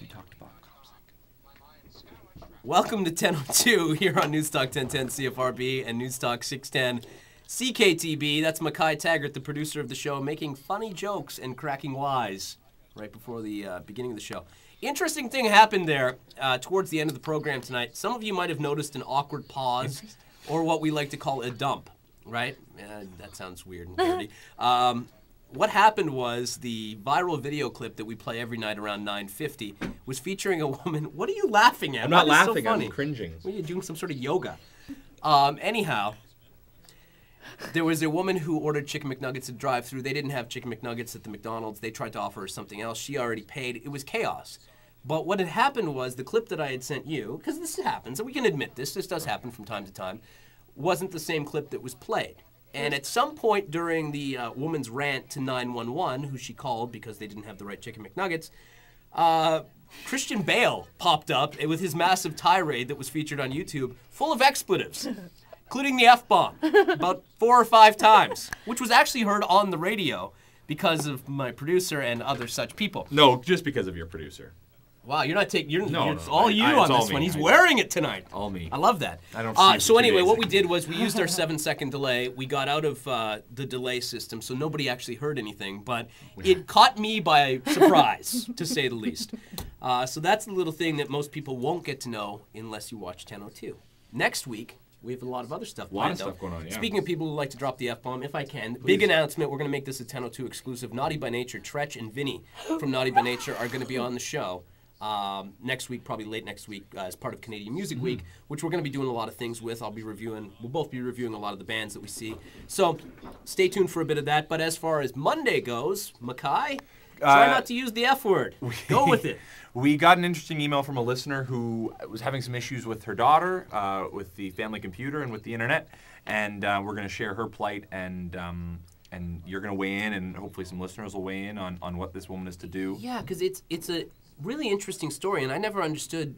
like you talked about. Welcome to 1002 here on Newstalk 1010 CFRB and Newstalk 610 CKTB. That's Mackay Taggart, the producer of the show, making funny jokes and cracking wise right before the uh, beginning of the show. Interesting thing happened there uh, towards the end of the program tonight. Some of you might have noticed an awkward pause or what we like to call a dump, right? Uh, that sounds weird and dirty. Um, what happened was the viral video clip that we play every night around 9:50 was featuring a woman. What are you laughing at? I'm not Why so laughing. funny? I'm cringing. What are you doing? Some sort of yoga? Um, anyhow, there was a woman who ordered chicken McNuggets at drive-through. They didn't have chicken McNuggets at the McDonald's. They tried to offer her something else. She already paid. It was chaos. But what had happened was the clip that I had sent you, because this happens, and we can admit this, this does happen from time to time, wasn't the same clip that was played. And at some point during the uh, woman's rant to 911, who she called because they didn't have the right chicken McNuggets, uh, Christian Bale popped up with his massive tirade that was featured on YouTube, full of expletives, including the F bomb, about four or five times, which was actually heard on the radio because of my producer and other such people. No, just because of your producer. Wow, you're not taking. You're, No, it's no, all I- you I- on it's all this me. one. He's wearing it tonight. All me. I love that. I don't Uh, so anyway, days. what we did was we used our seven-second delay. We got out of uh, the delay system, so nobody actually heard anything. But it caught me by surprise, to say the least. Uh, so that's the little thing that most people won't get to know unless you watch 1002. Next week. We have a lot of other stuff. A lot of stuff going on, yeah. Speaking of people who like to drop the f bomb, if I can, big announcement. We're going to make this a 1002 exclusive. Naughty by Nature, Treach and Vinny from Naughty by Nature are going to be on the show um, next week, probably late next week, uh, as part of Canadian Music Week, which we're going to be doing a lot of things with. I'll be reviewing. We'll both be reviewing a lot of the bands that we see. So stay tuned for a bit of that. But as far as Monday goes, Mackay, try Uh, not to use the F word. Go with it. We got an interesting email from a listener who was having some issues with her daughter, uh, with the family computer and with the internet, and uh, we're going to share her plight and. Um, and you're going to weigh in, and hopefully some listeners will weigh in on, on what this woman is to do. Yeah, because it's it's a really interesting story, and I never understood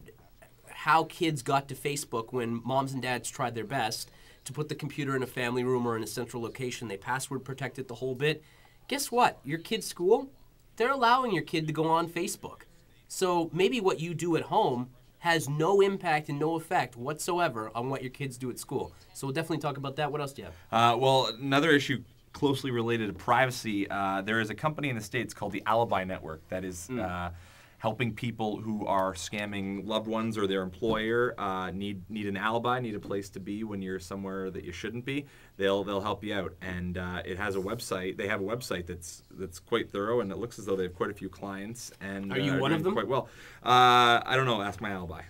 how kids got to Facebook when moms and dads tried their best to put the computer in a family room or in a central location. They password protected the whole bit. Guess what? Your kid's school, they're allowing your kid to go on Facebook. So maybe what you do at home has no impact and no effect whatsoever on what your kids do at school. So we'll definitely talk about that. What else do you have? Uh, well, another issue closely related to privacy. Uh, there is a company in the states called the Alibi Network that is uh, helping people who are scamming loved ones or their employer uh, need need an alibi, need a place to be when you're somewhere that you shouldn't be. They'll they'll help you out, and uh, it has a website. They have a website that's that's quite thorough, and it looks as though they have quite a few clients. And Are you uh, one of them? Quite well. Uh, I don't know. Ask my alibi.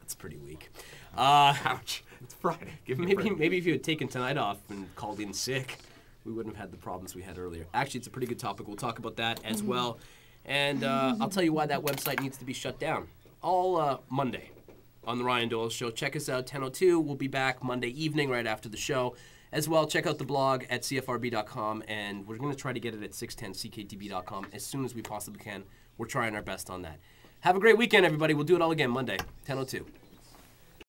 That's pretty weak. Uh, Ouch. It's Friday. Give me Maybe break. maybe if you had taken tonight off and called in sick, we wouldn't have had the problems we had earlier. Actually, it's a pretty good topic. We'll talk about that as well, and uh, I'll tell you why that website needs to be shut down. All uh, Monday on the Ryan Doyle Show. Check us out 10:02. We'll be back Monday evening right after the show. As well, check out the blog at cfrb.com, and we're going to try to get it at 610ckTB.com as soon as we possibly can. We're trying our best on that. Have a great weekend, everybody. We'll do it all again Monday, 10:02.